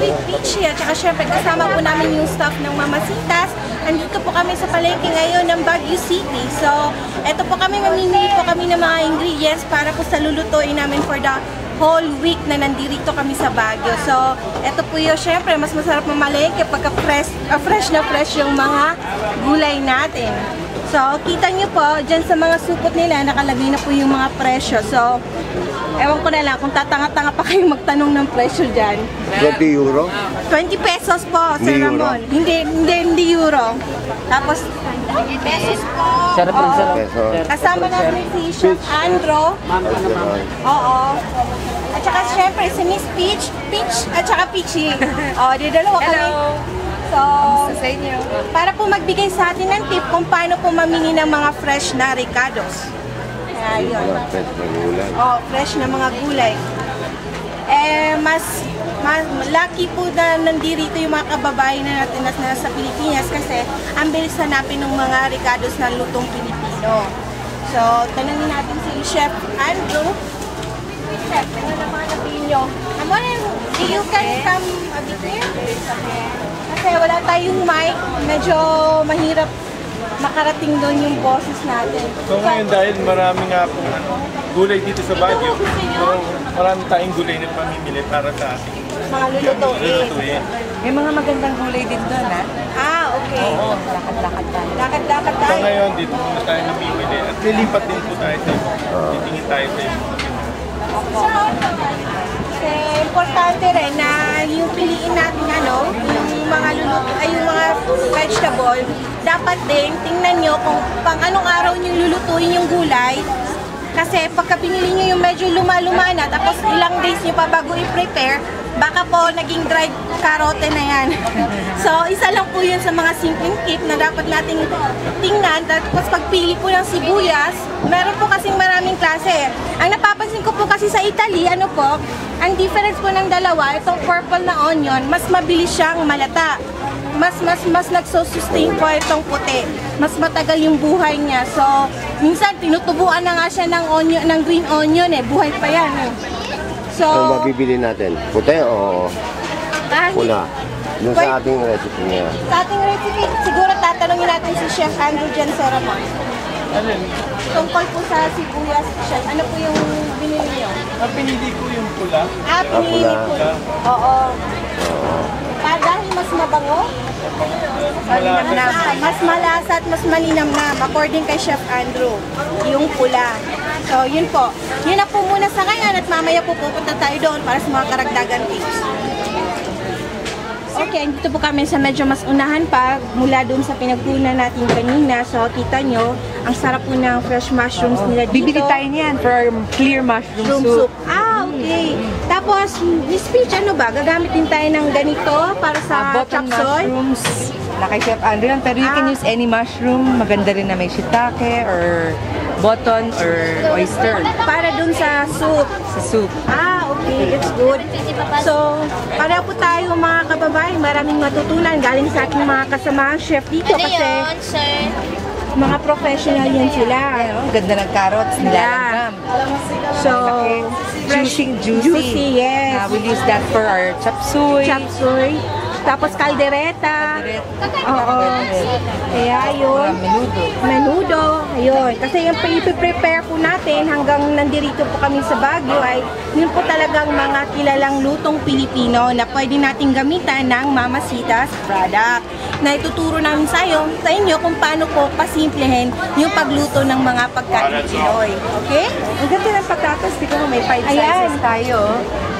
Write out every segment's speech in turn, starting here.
with Peachy at saka syempre kasama po namin yung staff ng Mamasitas. Andito po kami sa palengke ngayon ng Baguio City. So, eto po kami, mamimili po kami ng mga ingredients para po sa lulutuin namin for the whole week na nandito kami sa Baguio. So, eto po yun, syempre, mas masarap mamalengke pagka fresh, ah, fresh na fresh yung mga gulay natin. So, kita nyo po, dyan sa mga supot nila, nakalagay na po yung mga presyo. So, ewan ko na lang kung tatanga-tanga pa kayong magtanong ng presyo dyan. 20 euro? 20 pesos po, Sir Hindi euro? Ramon. Hindi, hindi, hindi euro. Tapos, 20 pesos po. Sarap ng Oo. sarap. Peso. Kasama namin si Chef Andro. Oo. At saka syempre si Miss Peach, Peach at saka Peachy. Oh, di dalawa kami. Hello. So, Sa inyo. para po magbigay sa atin ng tip kung paano po mamili ng mga fresh na ricados. Kaya yun. Pwede magulan. Oh, fresh na mga gulay. Eh, mas, mas lucky po na nandito yung mga kababayan na natin na nasa Pilipinas kasi ang bilis hanapin ng mga ricados na lutong Pilipino. So, tanungin natin si Chef Andrew. Chef, ano naman natin nyo? Ano rin, you can come a bit here? Kasi wala tayong mic, medyo mahirap makarating doon yung boses natin. So ngayon dahil marami nga pong ano, gulay dito sa Baguio, so marami tayong gulay na pamimili para sa ating mga lulutuin. May mga magandang gulay din doon, ha? Ah, okay. Oo. Lakad-lakad tayo. Lakad-lakad So tayo. ngayon dito muna tayo namimili at lilipat din po tayo sa titingin tayo sa ibang Kasi importante rin na yung piliin natin ano, yung mga luluto, ay yung mga vegetable, dapat din tingnan nyo kung pang anong araw nyo lulutuin yung gulay. Kasi pagka pinili nyo yung medyo luma-luma na, tapos ilang days nyo pa bago i-prepare, baka po naging dried karote na yan. so, isa lang po yun sa mga simpleng tip na dapat nating tingnan. Tapos pagpili po ng sibuyas, meron po kasing maraming klase. Ang napapansin ko po kasi sa Italy, ano po, ang difference po ng dalawa, itong purple na onion, mas mabilis siyang malata. Mas, mas, mas nagsosustain po itong puti. Mas matagal yung buhay niya. So, minsan tinutubuan na nga siya ng, onion, ng green onion eh. Buhay pa yan eh. So, Ano mabibili natin? Puti o kahit pula? Doon sa ating recipe niya. sa ating recipe, siguro natin si Chef Andrew Jan Seramon. Ano yun? Tungkol po sa sibuyas, Chef, ano po yung binili niyo? Ang pinili ko yung pula. Ah, pinili pula. po. Oo. Pa, dahil mas mabango, Malasa. Ah, mas malasa at mas malinamnam according kay Chef Andrew, yung pula. So, yun po. Yun na po muna sa ngayon at mamaya po pupunta tayo doon para sa mga karagdagan tips. Okay, dito po kami sa medyo mas unahan pa mula doon sa pinagpunan natin kanina. So, kita nyo, ang sarap po ng fresh mushrooms nila dito. Bibili tayo niyan for clear mushroom Room soup. soup. Ah, okay. Tapos, Miss Peach, ano ba? Gagamit din tayo ng ganito para Uh, sa button chop suey? mushrooms. Na kay Chef Andrew yan. Pero you can Ah. use any mushroom. Maganda rin na may shiitake or button or oyster Para dun sa soup. sa soup. Ah, okay. It's good. So, para po tayo mga kababayan, maraming matutunan galing sa ating mga kasamahan chef dito Ano kasi yun, sir? mga professional yan sila. Oh, ganda ng carrots. Nilalanggam. So, Juicy, juicy. Juicy, yes. Uh, we'll use that for our chop suey. Tapos kaldereta. Oo. Kaya yun. Menudo. Menudo. Ayun. Kasi yung prepare po natin hanggang nandito po kami sa Baguio ay yun po talagang mga kilalang lutong Pilipino na pwede nating gamitan ng Mamasitas product na ituturo namin sa inyo, sa inyo kung paano po pasimplehin yung pagluto ng mga pagkain Pinoy. Okay? Ang ganda ng patatas. Di ko may five Ayan. sizes tayo.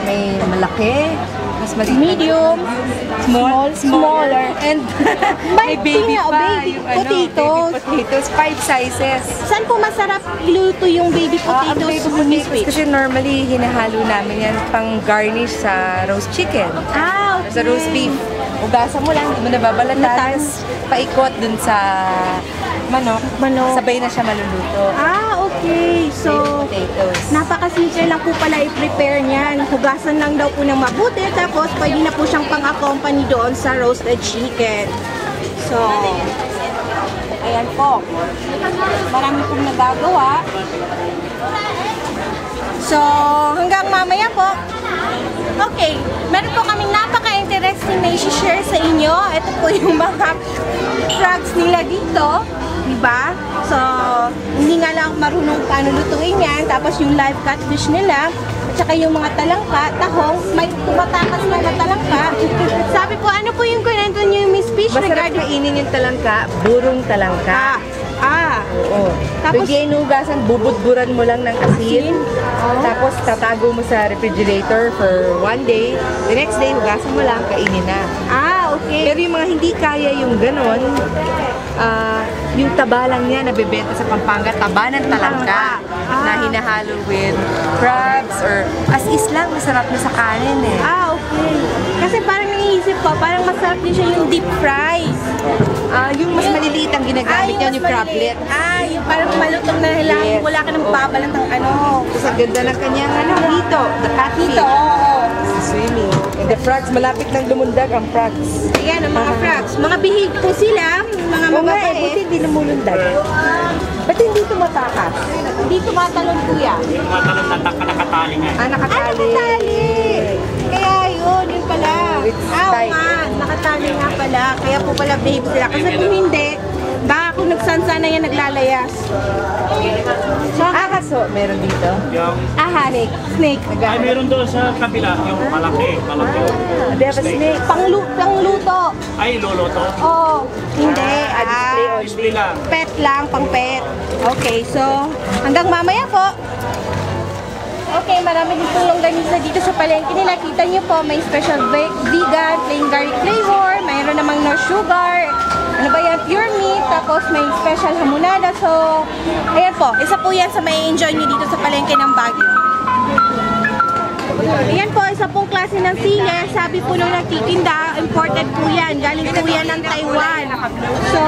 May malaki, mas maliit. Medium, small, smaller, and May baby pa. baby yung ano, potatoes. baby potatoes. Five sizes. Saan po masarap iluto yung baby Ah, ang potatoes? baby Miss potatoes Peach? kasi normally hinahalo namin yan pang garnish sa roast chicken. Ah, okay. Sa roast beef. Ugasan mo lang, hindi mo nababalatan. Tapos paikot dun sa manok. Manok. Sabay na siya maluluto. Ah, okay. So, napakasimple lang po pala i-prepare niyan. Hugasan lang daw po ng mabuti, tapos pwede na po siyang pang-accompany doon sa roasted chicken. So, ayan po. Marami pong nagagawa. So, hanggang mamaya po. Okay, meron po kaming napaka last thing na i-share sa inyo, ito po yung mga frogs nila dito. Diba? So, hindi nga lang marunong paano lutuin yan. Tapos yung live catfish nila, at saka yung mga talangka, tahong, may tumatakas na na talangka. Sabi po, ano po yung kwento niyo, Miss Fish, Masarap regarding... kainin yung talangka, burong talangka. Ah, Oo. Tapos- Tapos, inugasan, bubudburan mo lang ng asin. Oh. Tapos, tatago mo sa refrigerator for one day. The next day, hugasan mo lang, kainin na. ah, okay. Pero yung mga hindi kaya yung ganon, ah, yung taba lang niya nabebenta sa Pampanga, taba ng talangka Ah. na hinahalo with crabs or as is lang, masarap na sa kanin eh. Ah, okay. Kasi parang naiisip ko, parang masarap din siya yung deep fry. Ah, yung mas maliliit ang ginagamit niya, yung mas crablet. Ah, yung parang malutong na lang, Yes. wala ka nang babalat ng ano. Tapos ang ganda ng kanyang ano, hito, the catfish. Dito, oo. Swimming. The frogs, malapit nang lumundag ang frogs. Ayan, ang mga frogs. Mga bihig po sila, mga Oo nga eh, buti hindi lumulundag. Ba't hindi tumatakas? Hindi tumatalon kuya. Tumatalon na taka nakatali nga. Ah, Ah, nakatali. nakatali! Kaya yun, yun pala. Oh, it's Ah, tight. nga, nakatali nga pala. Kaya po pala babe sila. Kasi kung hindi, baka kung nagsansa na yan, naglalayas. So, Ah, kaso, meron dito. Yung, ah, snake. Snake. ay, meron doon sa kabila, yung malaki, malaki. Ah, they have a snake. Panglu pangluto. Ay, loloto. Oh, hindi. Ah, display Ah, only. Display lang. pet lang, pang pet. Okay, so hanggang mamaya po. Okay, marami din pong longganisa dito sa palengke nila. Kita niyo po, may special ve- vegan, plain garlic flavor, mayroon namang no sugar, ano ba yan, pure meat, tapos may special hamonada. So, ayan po, isa po yan sa may enjoy niyo dito sa palengke ng Baguio. Ayan po, isa pong klase ng sili. Sabi po nung nagtitinda, imported po yan. Galing po yan ng Taiwan. So,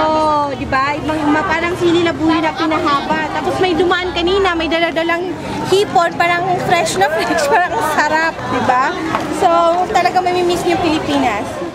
di ba, parang sili na buhay na pinahaba. Tapos may dumaan kanina, may daladalang hipon, parang fresh na fresh, parang sarap, di ba? So, talaga mamimiss niyo Pilipinas.